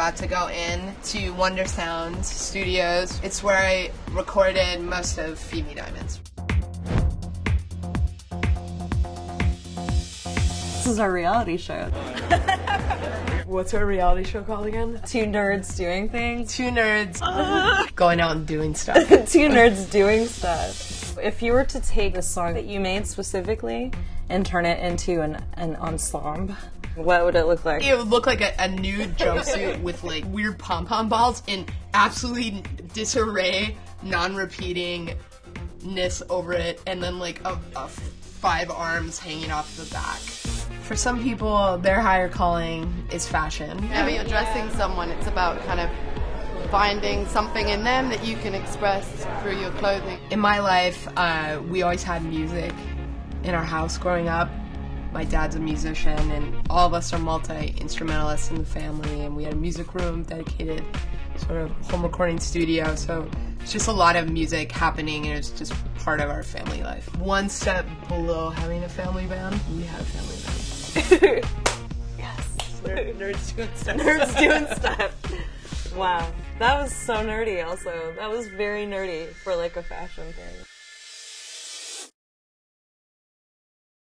We're about to go in to WonderSound Studios. It's where I recorded most of Feed Me Diamonds. This is our reality show. What's our reality show called again? Two nerds doing things. Two nerds going out and doing stuff. Two nerds doing stuff. If you were to take a song that you made specifically and turn it into an, an ensemble, what would it look like? It would look like a, a nude jumpsuit with like weird pom pom balls in absolutely disarray, non repeatingness over it, and then like a, a five arms hanging off the back. For some people, their higher calling is fashion. Whenever you're dressing someone, it's about kind of finding something in them that you can express through your clothing. In my life, uh, we always had music in our house growing up. My dad's a musician, and all of us are multi instrumentalists in the family, and we had a music room dedicated sort of home recording studio. So it's just a lot of music happening, and it's just part of our family life. One step below having a family band, we had a family band. yes. Nerds doing stuff. Nerds doing stuff. Wow. That was so nerdy also. That was very nerdy for like a fashion thing.